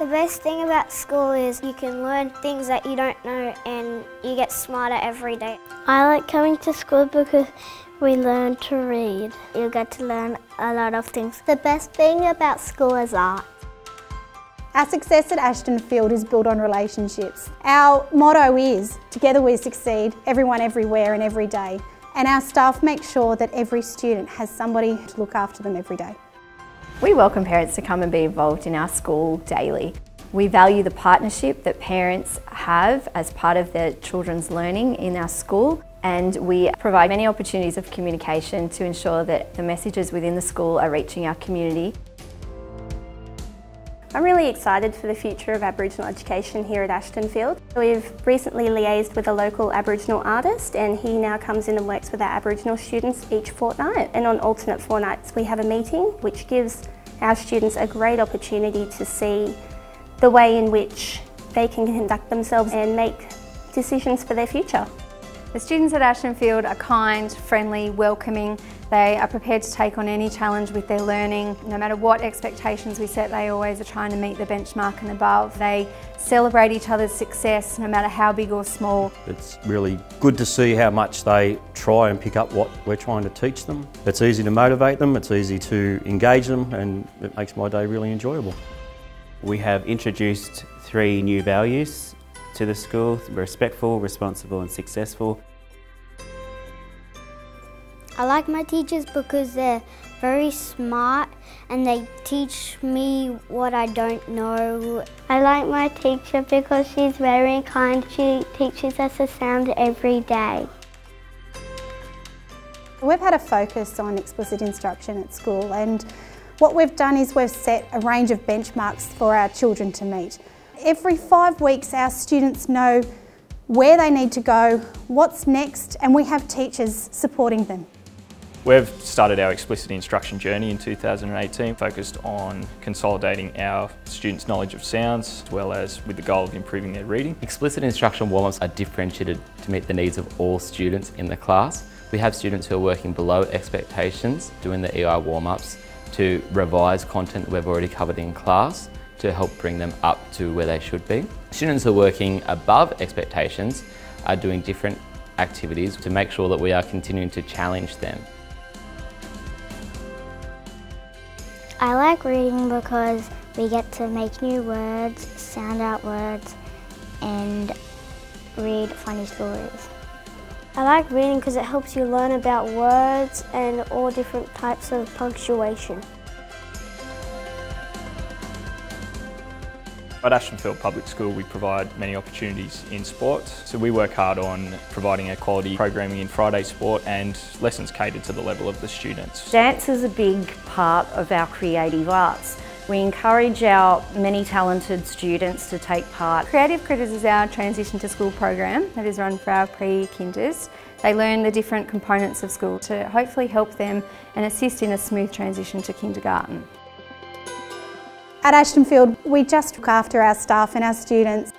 The best thing about school is you can learn things that you don't know and you get smarter every day. I like coming to school because we learn to read. You get to learn a lot of things. The best thing about school is art. Our success at Ashtonfield is built on relationships. Our motto is, together we succeed, everyone everywhere and every day. And our staff make sure that every student has somebody to look after them every day. We welcome parents to come and be involved in our school daily. We value the partnership that parents have as part of their children's learning in our school and we provide many opportunities of communication to ensure that the messages within the school are reaching our community. I'm really excited for the future of Aboriginal education here at Ashtonfield. We've recently liaised with a local Aboriginal artist and he now comes in and works with our Aboriginal students each fortnight. And on alternate fortnights we have a meeting which gives our students a great opportunity to see the way in which they can conduct themselves and make decisions for their future. The students at Ashtonfield are kind, friendly, welcoming. They are prepared to take on any challenge with their learning. No matter what expectations we set, they always are trying to meet the benchmark and above. They celebrate each other's success, no matter how big or small. It's really good to see how much they try and pick up what we're trying to teach them. It's easy to motivate them, it's easy to engage them, and it makes my day really enjoyable. We have introduced three new values to the school, respectful, responsible and successful. I like my teachers because they're very smart and they teach me what I don't know. I like my teacher because she's very kind. She teaches us a sound every day. We've had a focus on explicit instruction at school and what we've done is we've set a range of benchmarks for our children to meet. Every five weeks our students know where they need to go, what's next and we have teachers supporting them. We've started our explicit instruction journey in 2018 focused on consolidating our students' knowledge of sounds as well as with the goal of improving their reading. Explicit instruction warm-ups are differentiated to meet the needs of all students in the class. We have students who are working below expectations doing the EI warm-ups to revise content we've already covered in class to help bring them up to where they should be. Students who are working above expectations are doing different activities to make sure that we are continuing to challenge them. I like reading because we get to make new words, sound out words, and read funny stories. I like reading because it helps you learn about words and all different types of punctuation. At Ashtonfield Public School we provide many opportunities in sport. So we work hard on providing a quality programming in Friday sport and lessons catered to the level of the students. Dance is a big part of our creative arts. We encourage our many talented students to take part. Creative Critters is our transition to school program that is run for our pre-kinders. They learn the different components of school to hopefully help them and assist in a smooth transition to kindergarten. At Ashtonfield, we just look after our staff and our students.